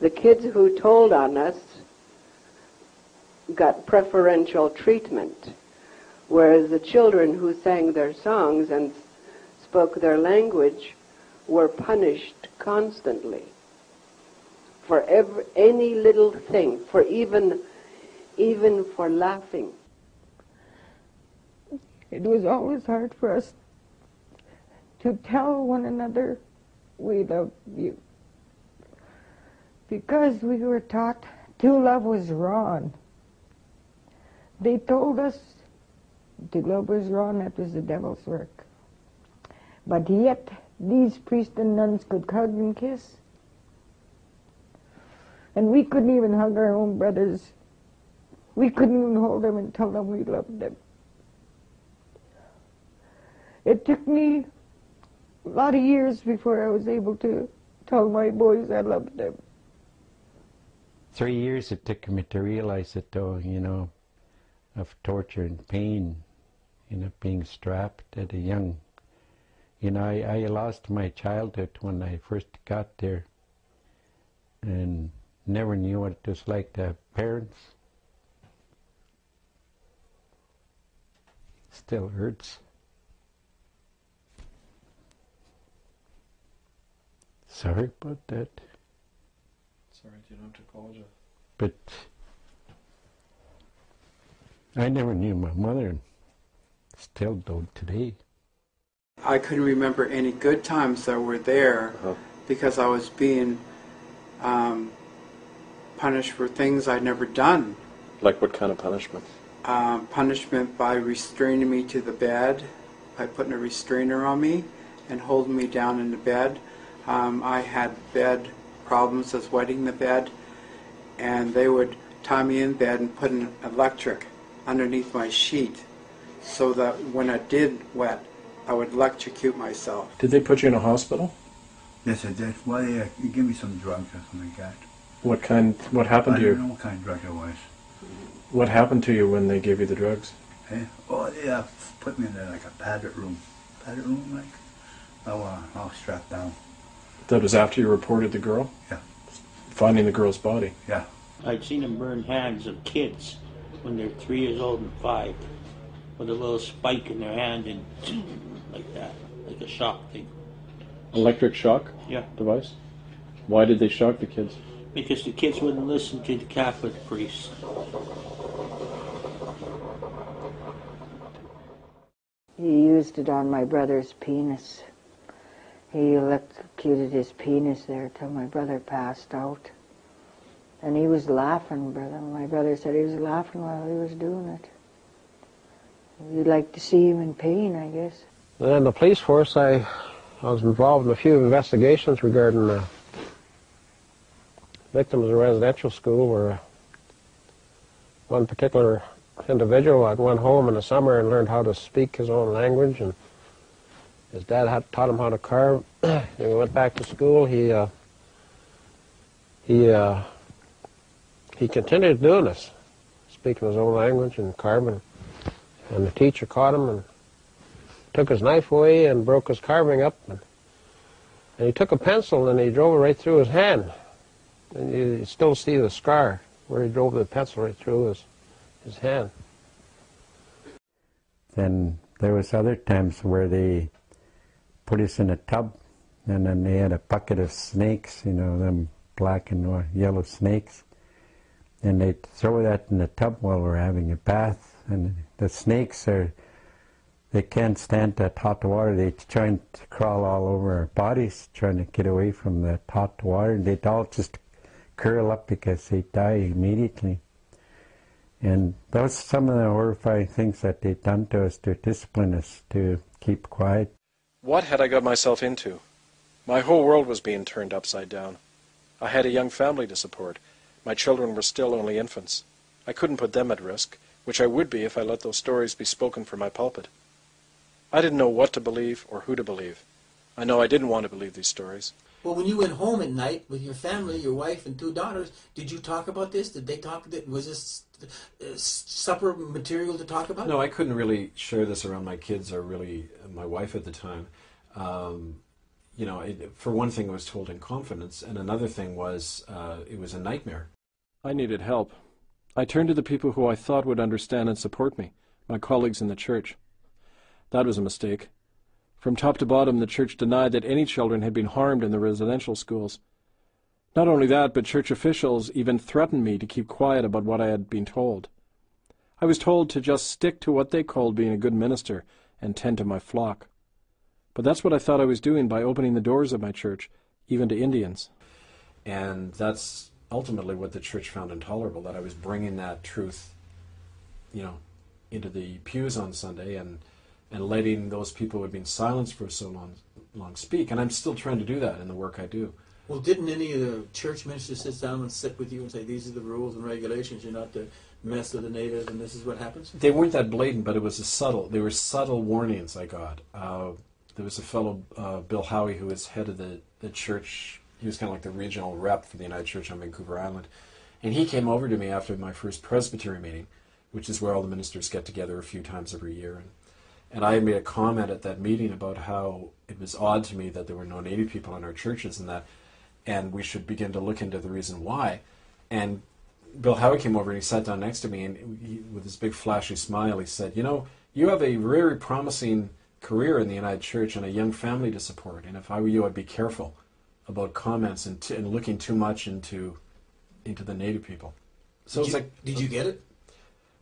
the kids who told on us got preferential treatment, whereas the children who sang their songs and spoke their language were punished constantly for every, any little thing, for even even for laughing. It was always hard for us to tell one another we love you because we were taught to love was wrong. They told us to love was wrong, that was the devil's work. But yet, these priests and nuns could hug and kiss. And we couldn't even hug our own brothers. We couldn't even hold them and tell them we loved them. It took me a lot of years before I was able to tell my boys I loved them. Three years it took me to realize it though, you know, of torture and pain, you know, being strapped at a young, you know, I, I lost my childhood when I first got there and never knew what it was like to have parents. Still hurts. Sorry about that. Sorry, you don't have to apologize. But I never knew my mother, still don't today. I couldn't remember any good times that were there Uh-huh. because I was being um, punished for things I'd never done. Like what kind of punishment? Um, punishment by restraining me to the bed, by putting a restrainer on me and holding me down in the bed. Um, I had bed problems as wetting the bed, and they would tie me in bed and put an electric underneath my sheet so that when I did wet, I would electrocute myself. Did they put you in a hospital? Yes, I did. Well, yeah, you give me some drugs or something like that. What kind? What happened I to don't know you? what kind of drug it was. What happened to you when they gave you the drugs? Eh? Oh, yeah, put me in there like a padded room. Padded room, like? Oh, uh, all strapped down. That was after you reported the girl. Yeah. Finding the girl's body. Yeah. I'd seen them burn hands of kids when they're three years old and five, with a little spike in their hand and like that, like a shock thing. Electric shock Yeah, device. Why did they shock the kids? because the kids wouldn't listen to the Catholic priest. He used it on my brother's penis. He electrocuted his penis there till my brother passed out. And he was laughing, brother. My brother said he was laughing while he was doing it. You'd like to see him in pain, I guess. Then in the police force, I, I was involved in a few investigations regarding victims of residential school where one particular individual had went home in the summer and learned how to speak his own language and his dad had taught him how to carve. he went back to school. He uh, he uh, he continued doing this, speaking his own language and carving. And the teacher caught him and took his knife away and broke his carving up. And, and he took a pencil and he drove it right through his hand. And you, still see the scar where he drove the pencil right through his, his hand. Then there was other times where they put us in a tub, and then they had a bucket of snakes, you know, them black and yellow snakes, and they'd throw that in the tub while we're having a bath, and the snakes are, they can't stand that hot water. They try to crawl all over our bodies, trying to get away from that hot water, and they'd all just curl up because they die immediately. And those some of the horrifying things that they've done to us to discipline us to keep quiet. What had I got myself into? My whole world was being turned upside down. I had a young family to support. My children were still only infants. I couldn't put them at risk, which I would be if I let those stories be spoken from my pulpit. I didn't know what to believe or who to believe. I know I didn't want to believe these stories. Well, when you went home at night with your family, your wife and two daughters, did you talk about this? Did they talk? Was this supper material to talk about? No, I couldn't really share this around my kids or really my wife at the time. Um, you know, it, for one thing, I was told in confidence, and another thing was uh, it was a nightmare. I needed help. I turned to the people who I thought would understand and support me, my colleagues in the church. That was a mistake. From top to bottom, the church denied that any children had been harmed in the residential schools. Not only that, but church officials even threatened me to keep quiet about what I had been told. I was told to just stick to what they called being a good minister and tend to my flock. But that's what I thought I was doing by opening the doors of my church, even to Indians. And that's ultimately what the church found intolerable that I was bringing that truth, you know, into the pews on Sunday and, and letting those people who had been silenced for so long, long speak. And I'm still trying to do that in the work I do. Well, didn't any of the church ministers sit down and sit with you and say, these are the rules and regulations, you're not to mess with the native, and this is what happens? They weren't that blatant, but it was a subtle. They were subtle warnings I got. Uh, there was a fellow, uh, Bill Howie, who was head of the, the church. He was kind of like the regional rep for the United Church on Vancouver Island. And he came over to me after my first presbytery meeting, which is where all the ministers get together a few times every year. And, and I made a comment at that meeting about how it was odd to me that there were no Native people in our churches and that and we should begin to look into the reason why. And Bill Howie came over and he sat down next to me and he, with his big flashy smile, he said, "You know, you have a very promising career in the United Church and a young family to support. And if I were you, I'd be careful about comments and, t- and looking too much into into the Native people." So did it's you, like, did you get it?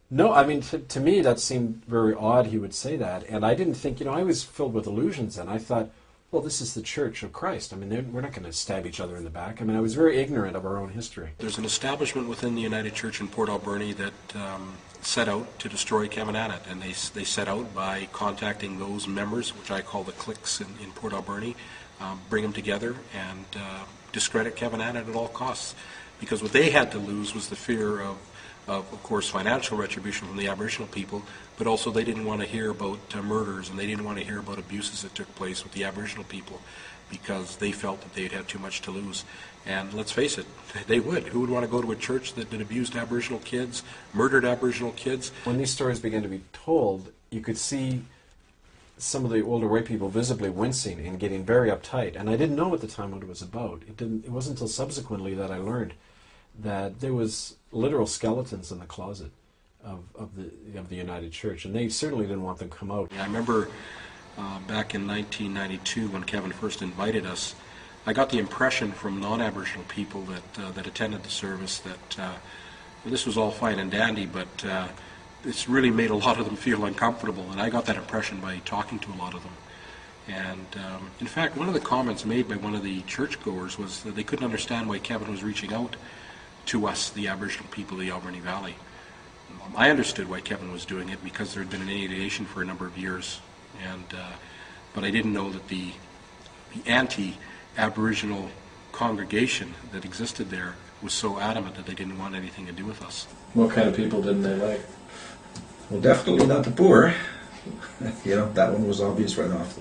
no, I mean, to, to me, that seemed very odd he would say that. And I didn't think, you know, I was filled with illusions and I thought, well, this is the Church of Christ. I mean, we're not going to stab each other in the back. I mean, I was very ignorant of our own history. There's an establishment within the United Church in Port Alberni that um, set out to destroy Kevin Kavanagh, and they, they set out by contacting those members, which I call the cliques in, in Port Alberni, um, bring them together and uh, discredit Kavanagh at all costs. Because what they had to lose was the fear of, of, of course, financial retribution from the Aboriginal people, but also they didn't want to hear about uh, murders and they didn't want to hear about abuses that took place with the Aboriginal people because they felt that they'd had too much to lose. And let's face it, they would. Who would want to go to a church that, that abused Aboriginal kids, murdered Aboriginal kids? When these stories began to be told, you could see some of the older white people visibly wincing and getting very uptight. And I didn't know at the time what it was about. It didn't. It wasn't until subsequently that I learned that there was literal skeletons in the closet of, of the of the United Church, and they certainly didn't want them to come out. I remember uh, back in 1992 when Kevin first invited us, I got the impression from non-Aboriginal people that uh, that attended the service that uh, this was all fine and dandy, but uh, it's really made a lot of them feel uncomfortable, and I got that impression by talking to a lot of them. And um, in fact, one of the comments made by one of the churchgoers was that they couldn't understand why Kevin was reaching out to us, the Aboriginal people of the Alberni Valley. Um, I understood why Kevin was doing it because there had been an alienation for a number of years, and uh, but I didn't know that the the anti-Aboriginal congregation that existed there was so adamant that they didn't want anything to do with us. What kind of people didn't they like? Well, definitely not the poor. you know, that one was obvious right off.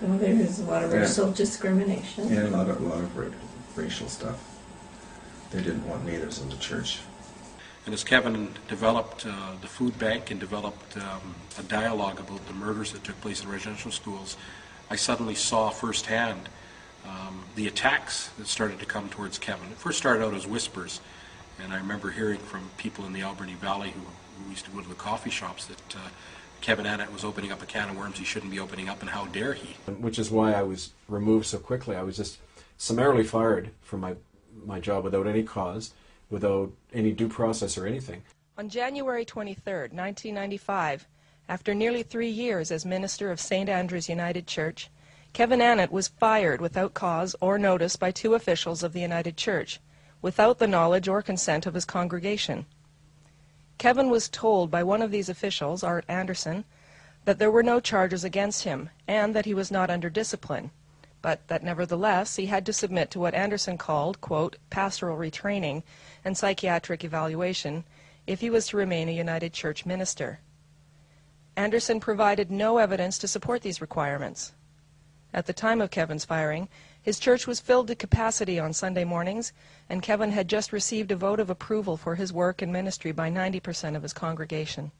The Well, there is a lot of Yeah. racial discrimination. And a lot of, a lot of ra- racial stuff. They didn't want natives in the church. And as Kevin developed uh, the food bank and developed um, a dialogue about the murders that took place in residential schools, I suddenly saw firsthand um, the attacks that started to come towards Kevin. It first started out as whispers, and I remember hearing from people in the Alberni Valley who, who used to go to the coffee shops that uh, Kevin Annett was opening up a can of worms he shouldn't be opening up, and how dare he. which is why I was removed so quickly. I was just summarily fired from my my job without any cause, without any due process or anything. On January 23, 1995, after nearly three years as minister of St. Andrew's United Church, Kevin Annett was fired without cause or notice by two officials of the United Church, without the knowledge or consent of his congregation. Kevin was told by one of these officials, Art Anderson, that there were no charges against him and that he was not under discipline, but that nevertheless he had to submit to what Anderson called, quote, pastoral retraining and psychiatric evaluation if he was to remain a United Church minister. Anderson provided no evidence to support these requirements. At the time of Kevin's firing, his church was filled to capacity on Sunday mornings, and Kevin had just received a vote of approval for his work and ministry by 90% of his congregation.